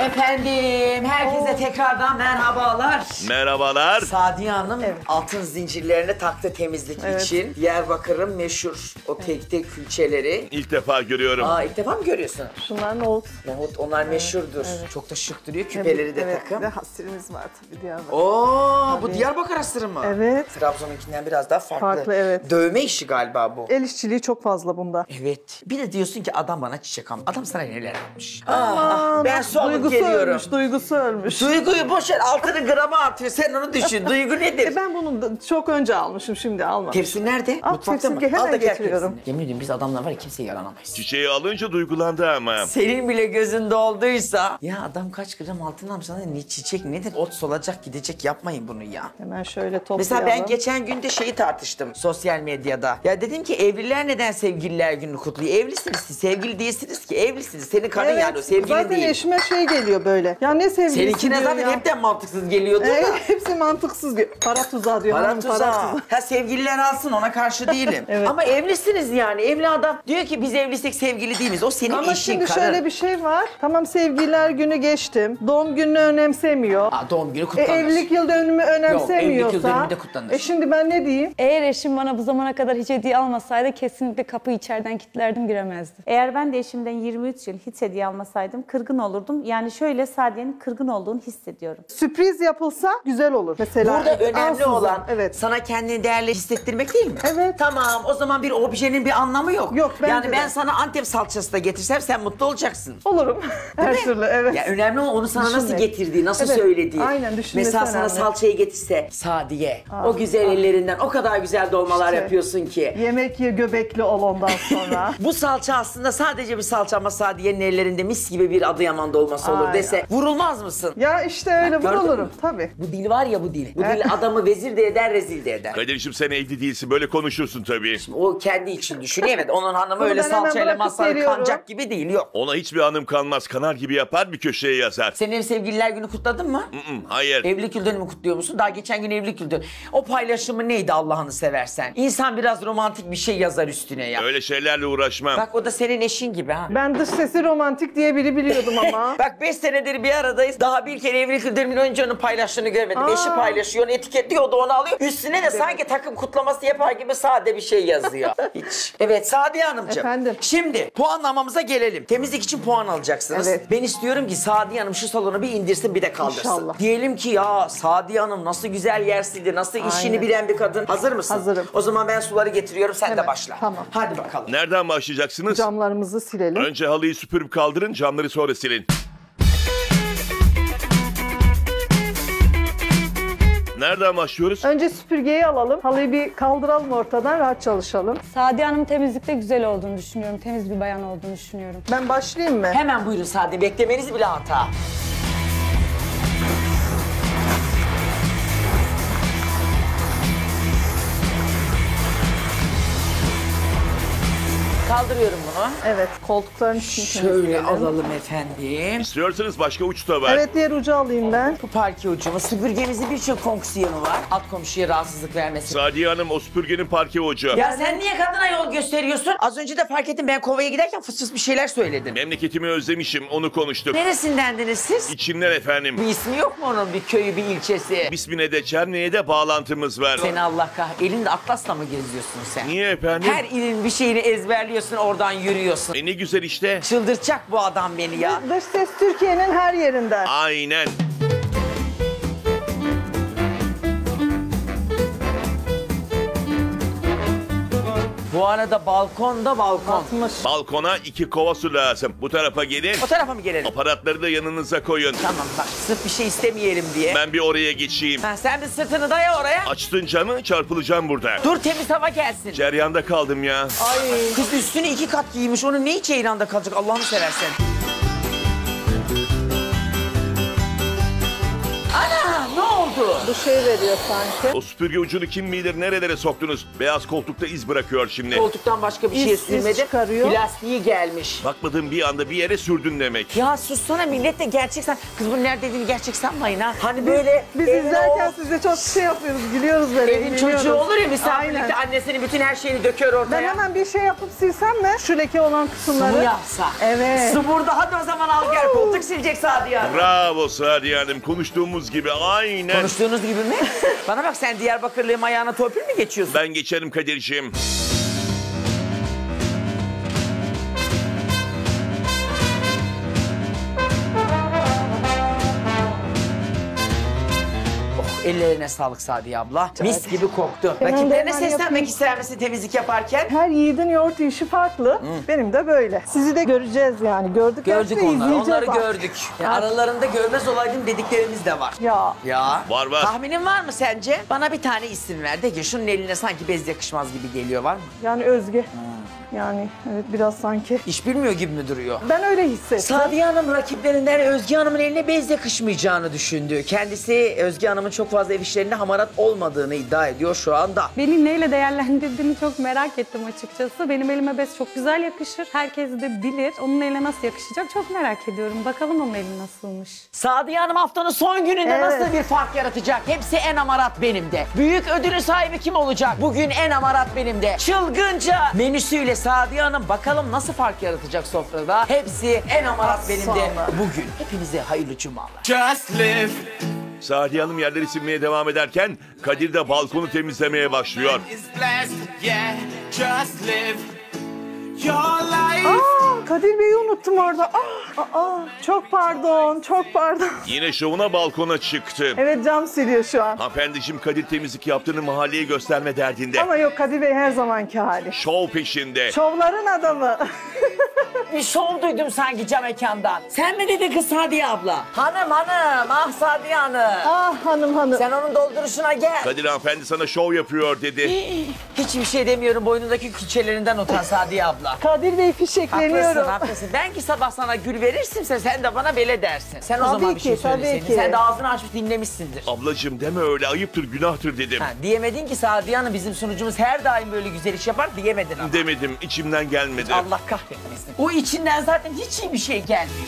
Efendim, herkese tekrardan merhabalar. Merhabalar. Sadiye Hanım altın zincirlerini taktı temizlik Evet. için. Diyarbakır'ın meşhur o tek tek külçeleri. İlk defa görüyorum. Aa ilk defa mı görüyorsun? Şunlar nohut. Nohut onlar meşhurdur. Çok da şık duruyor. Küpeleri de evet, takım. Ve hasirimiz var tabii Diyarbakır. Oo bu. Diyarbakır asırı mı? Evet. Trabzon'unkinden biraz daha farklı. Farklı, evet. Dövme işi galiba bu. El işçiliği çok fazla bunda. Evet. Bir de diyorsun ki adam bana çiçek almış. Adam sana neler almış? Aman, ben su duygusu geliyorum. ölmüş, duygusu ölmüş. Duyguyu boş ver. Altını grama atıyor. Sen onu düşün. Duygu nedir? E ben bunu da çok önce almışım, şimdi almadım. Tepsi nerede? Al, Mutfakta mı? hemen Al da gel getiriyorum. tepsini. Yemin ediyorum biz adamlar var ya kimseye yaranamayız. Çiçeği alınca duygulandı ama. Senin bile gözünde olduysa. Ya adam kaç gram altın almış sana ne çiçek nedir? Ot solacak gidecek yapmayın bunu ya. Hemen şöyle toplayalım. Mesela ben geçen günde şeyi tartıştım sosyal medyada. Ya dedim ki evliler neden sevgililer gününü kutluyor? Evlisiniz siz, sevgili değilsiniz ki. Evlisiniz. Senin karın Evet, yani o sevgilin zaten değil. eşime şey geliyor böyle. Ya ne sevgilisi Seninkine diyor zaten ya. hepten mantıksız geliyordu Evet, da. hepsi mantıksız diyor. Para tuzağı diyor. Para hanım, tuzağı. tuzağı. Ha sevgililer alsın ona karşı değilim. Evet. Ama evlisiniz yani. Evli adam diyor ki biz evliysek sevgili değil miyiz? O senin Ama eşin şimdi karın. şöyle bir şey var. Tamam sevgililer günü geçtim. Doğum gününü önemsemiyor. Aa, doğum günü E, kutlanır. evlilik yıl dönümü önemsemiyorsa. yıl dönümü de kutlanır. E şimdi ben ne diyeyim? Eğer eşim bana bu zamana kadar hiç hediye almasaydı kesinlikle kapıyı içeriden kilitlerdim giremezdi. Eğer ben de eşimden 23 yıl hiç hediye almasaydım kırgın olurdum. Yani şöyle Sadiye'nin kırgın olduğunu hissediyorum. Sürpriz yapılsa güzel olur. Mesela Burada önemli ansızın. olan evet. sana kendini değerli hissettirmek değil mi? Evet. Tamam o zaman bir objenin bir anlamı yok. Yok, bence Yani ben de. sana Antep salçası da getirsem sen mutlu olacaksın. Olurum. Her türlü evet. Ya önemli olan onu sana nasıl Düşünmek. getirdiği, nasıl Evet, söylediği. aynen, düşünmesi Mesela sana önemli. salçayı getirse Sadiye. o güzel ellerinden o kadar güzel dolmalar İşte. yapıyorsun ki. Yemek ye göbekli ol ondan sonra. Bu salça aslında sadece bir salça ama Sadiye'nin ellerinde mis gibi bir Adıyaman dolması olur dese vurulmaz mısın? ya işte öyle gördün vurulurum mü? tabii. Bu dil var ya bu dil. Bu dil adamı vezir de eder, rezil de eder. Kadir'cim sen evli değilsin böyle konuşursun tabii. O kendi için düşünüyor evet. Onun hanımı Bunu öyle ben hemen salçayla bırakıp masaya veriyorum. kancak gibi değil yok. Ona hiçbir hanım kalmaz kanar gibi yapar bir köşeye yazar. Senin ev sevgililer günü kutladın mı? Hı, Hayır. Evlilik yıl dönümü kutluyor musun? Daha geçen gün evlilik yıl dönümü. O paylaşımı neydi Allah'ını seversen? İnsan biraz romantik bir şey yazar üstüne ya. Öyle şeylerle uğraşmam. Bak o da senin eşin gibi ha. Ben dış sesi romantik diye biri biliyordum ama. Bak 5 senedir bir aradayız. Daha bir kere evlilik yıl dönümünün önce onun paylaştığını görmedim. Aa. Eşi paylaşıyor, onu etiketliyor, o da onu alıyor. Üstüne de sanki takım kutlaması yapar gibi sade bir şey yazıyor. Hiç. Evet Sadiye Hanımcığım. Efendim? Şimdi puanlamamıza gelelim. Temizlik için puan alacaksınız. Evet. Ben istiyorum ki Sadiye Hanım şu salonu bir indirsin bir de kaldırsın. İnşallah. Diyelim ki ya Sadiye Hanım nasıl güzel yer sildi, nasıl işini Aynen. bilen bir kadın. Hazır mısın? Hazırım. O zaman ben suları getiriyorum sen de Hemen. başla. Tamam. Hadi bakalım. Nereden başlayacaksınız? Camlarımızı silelim. Önce halıyı süpürüp kaldırın camları sonra silin. Nereden başlıyoruz? Önce süpürgeyi alalım. Halıyı bir kaldıralım ortadan rahat çalışalım. Sadiye Hanım temizlikte güzel olduğunu düşünüyorum. Temiz bir bayan olduğunu düşünüyorum. Ben başlayayım mı? Hemen buyurun Sadi. Beklemeniz bile hata. Kaldırıyorum bunu. Evet koltukların içini Şöyle temizleyelim. alalım efendim. İstiyorsanız başka uç da var. Evet diğer ucu alayım ben. Bu parke ucuma süpürgemizin birçok fonksiyonu var. Alt komşuya rahatsızlık vermesin. Sadiye Hanım o süpürgenin parke ucu. Ya sen niye kadına yol gösteriyorsun? Az önce de fark ettim ben kovaya giderken fıs fıs bir şeyler söyledim. Memleketimi özlemişim onu konuştuk. Neresindendiniz siz? İçimden efendim. Bir ismi yok mu onun? Bir köyü, bir ilçesi? Bismine de Çerne'ye de bağlantımız var. Seni Allah kah. Elinde atlasla mı geziyorsun sen? Niye efendim? Her ilin bir şeyini ezberliyorsun, oradan yürüyorsun. E ne güzel işte. Çıldıracak bu adam beni ya. Dış ses Türkiye'nin her yerinden. Aynen. Bu arada balkonda balkon. Atmış. Balkona iki kova su lazım. Bu tarafa gelin. O tarafa mı gelelim? Aparatları da yanınıza koyun. Tamam bak sırf bir şey istemeyelim diye. Ben bir oraya geçeyim. Ha, sen bir sırtını daya oraya. Açtın camı çarpılacağım burada. Dur temiz hava gelsin. Ceryanda kaldım ya. Ay. Kız üstünü iki kat giymiş. Onu ne hiç eyranda kalacak Allah'ını seversen. Oldu? bu şey veriyor sanki. O süpürge ucunu kim bilir nerelere soktunuz. Beyaz koltukta iz bırakıyor şimdi. Koltuktan başka bir İz- şey iz sürmedim. çıkarıyor. Plastiği gelmiş. Bakmadığın bir anda bir yere sürdün demek. Ya sussana millet de gerçek san. Kız bunu nerede dediğini gerçek sanmayın ha. Hani böyle Biz evin izlerken o- size çok şey yapıyoruz, gülüyoruz böyle. evin çocuğu eğleniyoruz. olur ya misafirlikte Aynen. annesinin bütün her şeyini döküyor ortaya. Ben hemen bir şey yapıp silsem mi? Şu leke olan kısımları. Su yapsa. Evet. Burada hadi o zaman al gel koltuk silecek Sadiye Hanım. Bravo Sadiye Hanım. Konuştuğumuz gibi aynen. Konuştuğunuz gibi mi? Bana bak sen Diyarbakırlıyım ayağına torpil mi geçiyorsun? Ben geçerim Kadir'ciğim. Ellerine sağlık Sadiye abla. Mis gibi koktu. Ben Rakiplerine hemen seslenmek yapayım. ister misin temizlik yaparken? Her yiğidin yoğurt işi farklı. Benim de böyle. Sizi de göreceğiz yani. Gördük, Gördük de onları, izleyeceğiz onları artık. gördük. Ya aralarında görmez olaydım dediklerimiz de var. Ya Ya. Var, var. Tahminin var mı sence? Bana bir tane isim ver de ki şunun eline sanki bez yakışmaz gibi geliyor var mı? yani Özge. Yani evet biraz sanki. İş bilmiyor gibi mi duruyor? Ben öyle hissettim. Sadiye Hanım rakiplerinden Özge Hanım'ın eline bez yakışmayacağını düşündü. Kendisi Özge Hanım'ın çok fazla ev işlerinde hamarat olmadığını iddia ediyor şu anda. Beni neyle değerlendirdiğini çok merak ettim açıkçası. Benim elime bez çok güzel yakışır. Herkes de bilir. Onun eline nasıl yakışacak çok merak ediyorum. Bakalım onun eli nasılmış. Sadiye Hanım haftanın son gününde Evet. nasıl bir fark yaratacak? Hepsi en amarat benim de. Büyük ödülün sahibi kim olacak? Bugün en amarat benim de. Çılgınca menüsüyle Sadiye Hanım bakalım nasıl fark yaratacak sofrada? Hepsi en amarat benim de. Bugün hepinize hayırlı cumalar. Just live. Sadiye Hanım yerleri silmeye devam ederken Kadir de balkonu temizlemeye başlıyor. Aa, Kadir Bey'i unuttum orada. Aa, aa, çok pardon, çok pardon. Yine şovuna balkona çıktı. Evet cam siliyor şu an. Hanımefendiciğim Kadir temizlik yaptığını mahalleye gösterme derdinde. Ama yok Kadir Bey her zamanki hali. Şov peşinde. Şovların adamı. Bir şov duydum sanki cam mekandan. Sen mi dedin kız Sadiye abla? Hanım hanım, ah Sadiye Hanım. ah hanım hanım. Sen onun dolduruşuna gel. Kadir hanımefendi sana şov yapıyor dedi. Hiçbir şey demiyorum boynundaki külçelerinden utan Sadiye abla. Kadir Bey Haklısın, fişekleniyorum. haklısın. Ben ki sabah sana gül verirsimse sen de bana bele dersin. Sen o Tabii zaman bir ki, şey tabii söyleseydin. ki. Sen de ağzını açıp dinlemişsindir. Ablacığım deme öyle ayıptır günahtır dedim. Ha, diyemedin ki Sadiye Hanım bizim sunucumuz her daim böyle güzel iş yapar diyemedin ama. Demedim içimden gelmedi. Allah kahretmesin. O içinden zaten hiç iyi bir şey gelmiyor.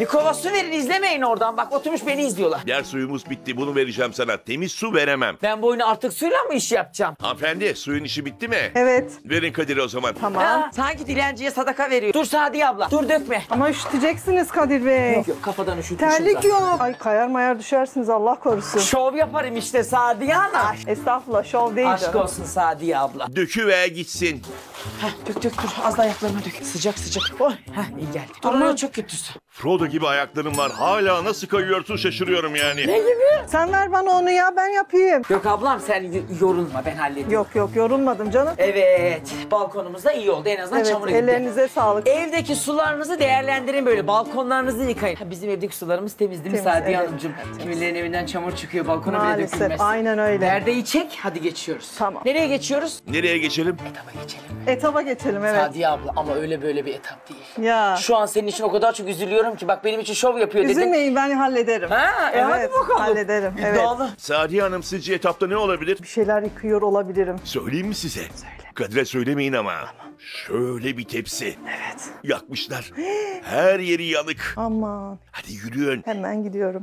Bir kova su verin izlemeyin oradan. Bak oturmuş beni izliyorlar. Yer suyumuz bitti bunu vereceğim sana. Temiz su veremem. Ben bu oyunu artık suyla mı iş yapacağım? Hanımefendi suyun işi bitti mi? Evet. Verin Kadir'e o zaman. Tamam. Ha, sanki dilenciye sadaka veriyor. Dur Sadiye abla. Dur dökme. Ama üşüteceksiniz Kadir Bey. Yok yok kafadan üşütmüşüm Terlik yok. Ay kayar mayar düşersiniz Allah korusun. Şov yaparım işte Sadiye Hanım. Estağfurullah şov değil Aşk olsun Sadiye abla. Döküver gitsin. Heh, dök dök dur. Az da ayaklarıma dök. Sıcak sıcak. Oh. Heh, iyi geldi. Durumu çok kötüsü. Frodo gibi ayaklarım var. Hala nasıl kayıyorsun şaşırıyorum yani. Sen ver bana onu ya ben yapayım. Yok ablam sen yorulma ben hallederim. Yok yok yorulmadım canım. Evet balkonumuz da iyi oldu en azından Evet çamur gitti. ellerinize sağlık. Evdeki sularınızı değerlendirin böyle balkonlarınızı yıkayın. Ha, bizim evdeki sularımız temiz değil mi Temiz, Sadiye evet. Hanımcığım? Kimilerin evinden çamur çıkıyor balkona bile Maalesef dökülmez. aynen öyle. Perdeyi çek hadi geçiyoruz. Tamam. Nereye geçiyoruz? Nereye geçelim? Etaba geçelim. Etaba geçelim evet. Sadiye abla ama öyle böyle bir etap değil. Ya. Şu an senin için o kadar çok üzülüyorum ki bak benim için şov yapıyor dedin. Üzülmeyin ben hallederim. Ha, e hadi Evet, bakalım. hallederim, evet. İddialı. Sadiye Hanım sizce etapta ne olabilir? Bir şeyler yıkıyor olabilirim. Söyleyeyim mi size? Kadir'e söylemeyin ama. Şöyle bir tepsi. Evet. Yakmışlar. Her yeri yanık. Aman Hadi yürüyün. hemen gidiyorum.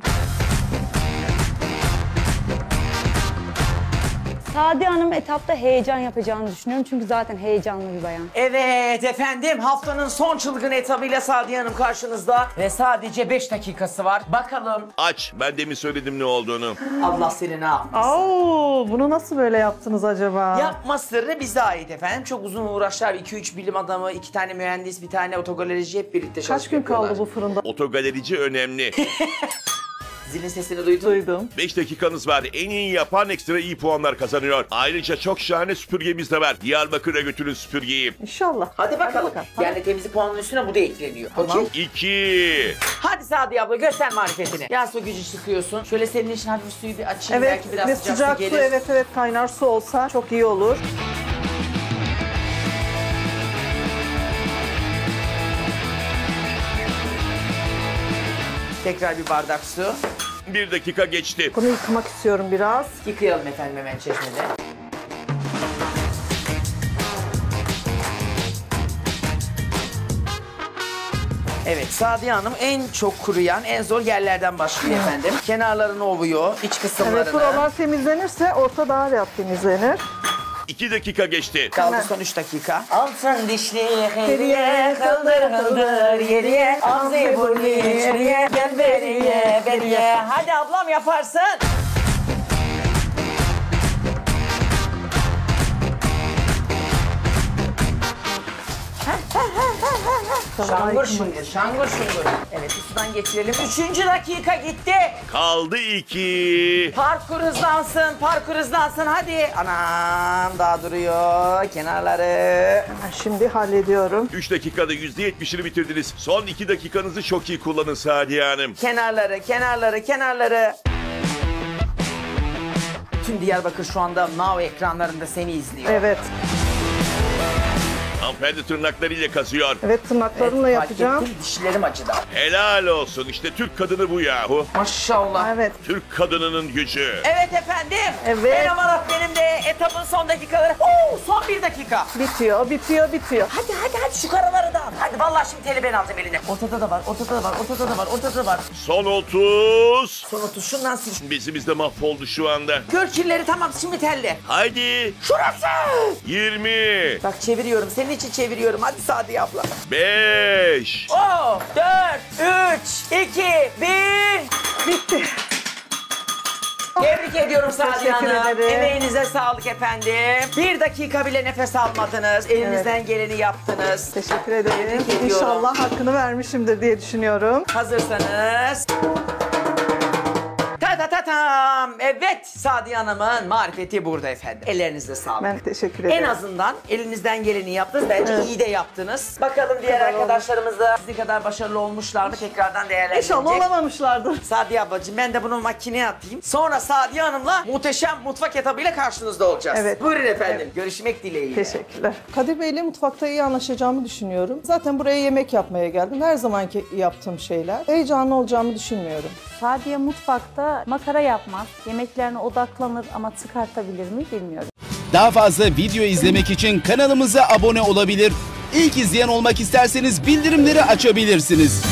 Sadiye Hanım etapta heyecan yapacağını düşünüyorum. Çünkü zaten heyecanlı bir bayan. Evet efendim haftanın son çılgın etabıyla Sadiye Hanım karşınızda ve sadece 5 dakikası var. Bakalım Aç. Ben demin söyledim ne olduğunu. Allah seni ne yapmış? Oo, bunu nasıl böyle yaptınız acaba? Yapma sırrı bize ait efendim. Çok uzun uğraşlar. 2-3 bilim adamı, 2 tane mühendis, bir tane otogalerici hep birlikte Kaç çalışıp gün kaldı bu fırında? Otogalerici önemli. Zilin sesini duydun. Duydum. 5 dakikanız var. En iyi yapan ekstra iyi puanlar kazanıyor. Ayrıca çok şahane süpürgemiz de var. Diyarbakır'a götürün süpürgeyi. İnşallah. Hadi bakalım. Hadi. Yani temizlik puanının üstüne bu da ekleniyor. Okey. 2. Hadi Sadiye abla göster marifetini. Yağ su gücü çıkıyorsun. Şöyle senin için hafif suyu bir açayım. Evet Belki biraz ve sıcak, sıcak su su gelir. evet evet kaynar su olsa çok iyi olur. Tekrar bir bardak su. Bir dakika geçti. Bunu yıkamak istiyorum biraz. Yıkayalım efendim hemen çeşmede. Evet Sadiye Hanım en çok kuruyan, en zor yerlerden başlıyor efendim. Kenarlarını ovuyor, iç kısımlarını. Evet buralar temizlenirse orta daha rahat temizlenir. İki dakika geçti. Kaldı son 3 dakika. Altın dişli hediye kıldır kıldır yeriye Ağzı burnu içeriye gel beriye beriye Hadi ablam yaparsın. Şangur şungur, şangur şungur. Evet, üstünden geçirelim. Üçüncü dakika gitti. Kaldı iki. Parkur hızlansın, parkur hızlansın hadi. Anam daha duruyor kenarları. Ben şimdi hallediyorum. Üç dakikada yüzde yetmişini bitirdiniz. Son iki dakikanızı çok iyi kullanın Sadiye Hanım. Kenarları, kenarları, kenarları. Tüm Diyarbakır şu anda Now ekranlarında seni izliyor. Evet. Hanımefendi tırnaklarıyla kazıyor. Evet tırnaklarımla fark yapacağım. ettim, dişlerim acıdı. Helal olsun. İşte Türk kadını bu yahu. Maşallah. Evet. Türk kadınının gücü. Evet efendim. Evet. Amarat benim de etapın son dakikaları. Oo, son bir dakika. Bitiyor, bitiyor, bitiyor. Hadi hadi hadi şu karaları da. Hadi vallahi şimdi teli ben alacağım eline. Ortada da var, ortada da var, ortada da var, ortada da var. Son 30. Son otur şundan sil. Bezimiz de mahvoldu şu anda. Gör kirleri tamam şimdi telli. Haydi. Şurası. 20. Bak çeviriyorum. Senin için çeviriyorum. Hadi Sadiye abla. 5. 10, 4, 3, 2, 1. Bitti. Tebrik ediyorum Sadiye Teşekkür Hanım. ederim. Emeğinize sağlık efendim. Bir dakika bile nefes almadınız. Elinizden geleni yaptınız. Teşekkür ederim. Tebrik ediyorum. İnşallah hakkını vermişimdir diye düşünüyorum. Hazırsanız. Ta ta ta tam. Evet Sadiye Hanım'ın marifeti burada efendim. Ellerinize sağlık. Ben teşekkür ederim. En azından elinizden geleni yaptınız. Bence iyi de yaptınız. Bakalım diğer kadar arkadaşlarımız da sizin kadar başarılı olmuşlar mı? Tekrardan değerlendirecek. İnşallah olamamışlardır. Sadiye ablacığım ben de bunu makineye atayım. Sonra Sadiye Hanım'la muhteşem mutfak etabıyla karşınızda olacağız. Evet. Buyurun efendim. Görüşmek dileğiyle. Teşekkürler. Kadir Bey'le mutfakta iyi anlaşacağımı düşünüyorum. Zaten buraya yemek yapmaya geldim. Her zamanki yaptığım şeyler. Heyecanlı olacağımı düşünmüyorum. Sadiye mutfakta makara yapmaz. Yemeklerine odaklanır ama çıkartabilir mi bilmiyorum. Daha fazla video izlemek için kanalımıza abone olabilir. İlk izleyen olmak isterseniz bildirimleri açabilirsiniz.